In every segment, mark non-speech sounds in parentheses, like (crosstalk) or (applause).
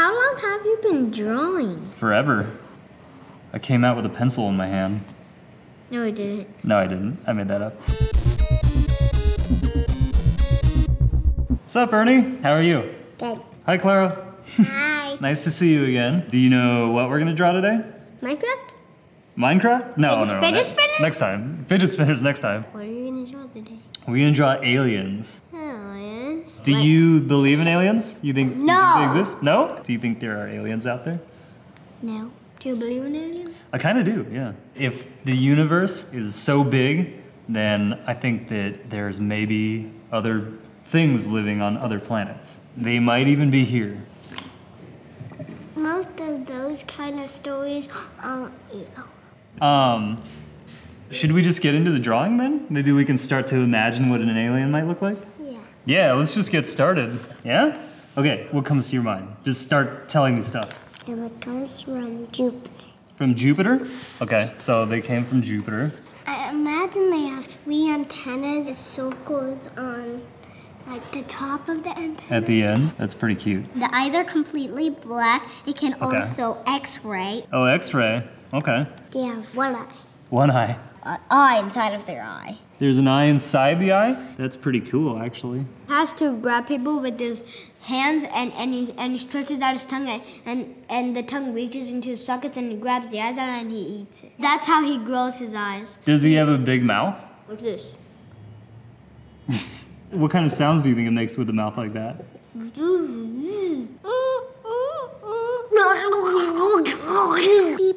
How long have you been drawing? Forever. I came out with a pencil in my hand. No, I didn't. No, I didn't. I made that up. What's up, Ernie? How are you? Good. Hi, Clara. Hi. (laughs) Nice to see you again. Do you know what we're gonna draw today? Minecraft? Minecraft? No, Fidget- no. fidget ne- spinners? Next time. Fidget spinners next time. What are you gonna draw today? We're gonna draw aliens. Do you believe in aliens? You think, you No. think they exist? No? Do you think there are aliens out there? No. Do you believe in aliens? I kind of do, yeah. If the universe is so big, then I think that there's maybe other things living on other planets. They might even be here. Most of those kind of stories aren't real. Um, should we just get into the drawing then? Maybe we can start to imagine what an alien might look like? Yeah. Let's just get started. Yeah? Okay, what comes to your mind? Just start telling me stuff. And it comes from Jupiter. From Jupiter? Okay, so they came from Jupiter. I imagine they have three antennas, the circles on like the top of the antenna. At the end, that's pretty cute. The eyes are completely black. It can Okay. also X-ray. Oh, X-ray. Okay, They have one eye. one eye. An eye inside of their eye. There's an eye inside the eye. That's pretty cool, actually. has to grab people with his hands and, and, he, and he stretches out his tongue and, and, and the tongue reaches into his sockets and he grabs the eyes out and he eats it. That's how he grows his eyes. Does he have a big mouth? Like this. (laughs) What kind of sounds do you think it makes with a mouth like that? (laughs)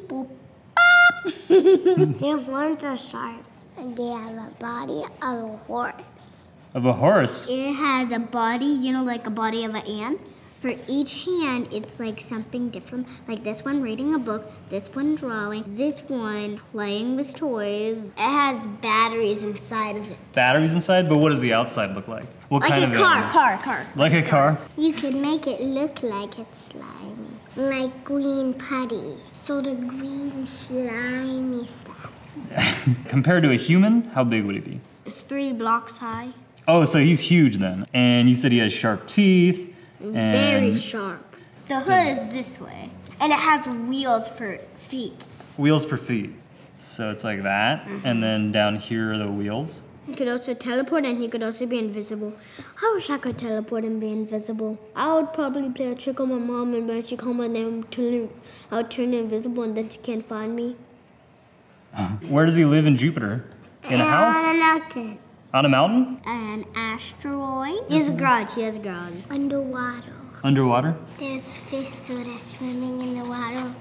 (laughs) Their horns are sharp. And they have a body of a horse. Of a horse? It has a body, you know, like a body of an ant. For each hand, it's like something different. Like this one reading a book, this one drawing, this one playing with toys. It has batteries inside of it. Batteries inside, but what does the outside look like? What Like kind a of car, car, car. Like a car? You could make it look like it's slimy. Like green putty. Sort of green slimy stuff. (laughs) Compared to a human, how big would he be? It's three blocks high. Oh, so he's huge then. And you said he has sharp teeth. And Very sharp. The hood is this way. And it has wheels for feet. wheels for feet. So it's like that. Mm-hmm. And then down here are the wheels. He could also teleport and he could also be invisible. I wish I could teleport and be invisible. I would probably play a trick on my mom and when she come and then turn, I would turn invisible and then she can't find me. Uh-huh. Where does he live in Jupiter? In a house? On a house? mountain. On a mountain? An asteroid. He has a garage, he has a garage. Underwater. Underwater? There's fish sort of swimming in the water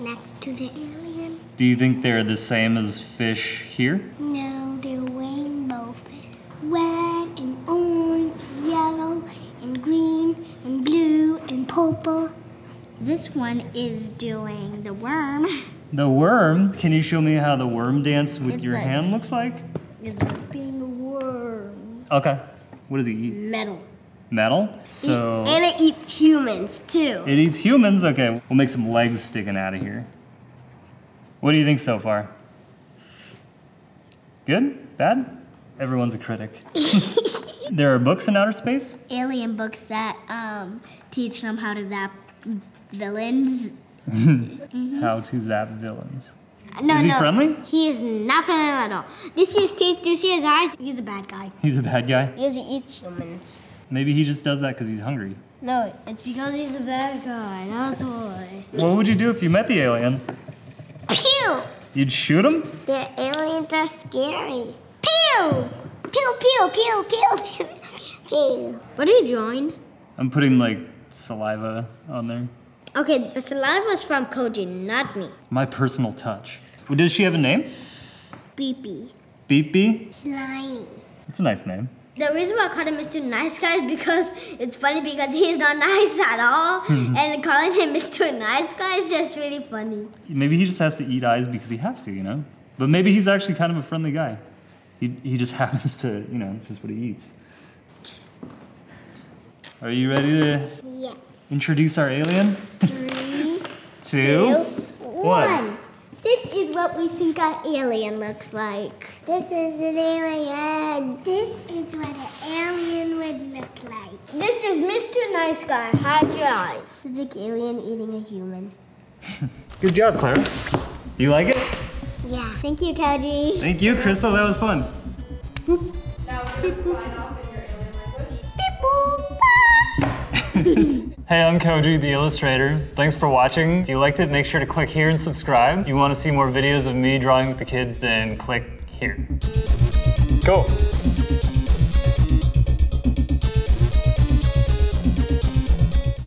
next to the alien. Do you think they're the same as fish here? This one is doing the worm. (laughs) The worm? Can you show me how the worm dance with It's your like- hand looks like? Is being a worm. Okay. What does he eat? Metal. Metal? So And it eats humans too. it eats humans? Okay, we'll make some legs sticking out of here. What do you think so far? Good? Bad? Everyone's a critic. (laughs) there are books in outer space? Alien books that um, teach them how to zap villains. (laughs) How to zap villains. No, Is he no. friendly? He is not friendly at all. Do you see his teeth? Do you see his eyes? He's a bad guy. He's a bad guy. He doesn't eat humans. Maybe he just does that because he's hungry. No, it's because he's a bad guy. That's why. What would you do if you met the alien? Pew! You'd shoot him? Their aliens are scary. Pew! Pew, pew, pew, pew, (laughs) pew, pew. What are you drawing? I'm putting like saliva on there. Okay, the saliva is from Koji, not me. It's my personal touch. Well, does she have a name? Beepy. Beep Bee? Slimy. That's a nice name. The reason why I called him Mr. Nice Guy is because it's funny because he's not (laughs) nice at all. Hmm. and calling him Mr. Nice Guy is just really funny. Maybe he just has to eat eyes because he has to, you know? But maybe he's actually kind of a friendly guy. He, he just (laughs) happens to, you know, this is what he eats. Are you ready to Yeah. Introduce our alien? Three, (laughs) Two, one. This is what we think our alien looks like. This is an alien. This is what an alien would look like. This is Mr. Nice Guy. Hide your eyes. It's a big alien eating a human. (laughs) Good job, Clara. You like it? Yeah. Thank you, Koji. Thank you, Crystal. That was fun. Now we're going to sign off in your alien language. (laughs) Hey, I'm Koji, the illustrator. Thanks for watching. If you liked it, make sure to click here and subscribe. If you want to see more videos of me drawing with the kids, then click here. Go!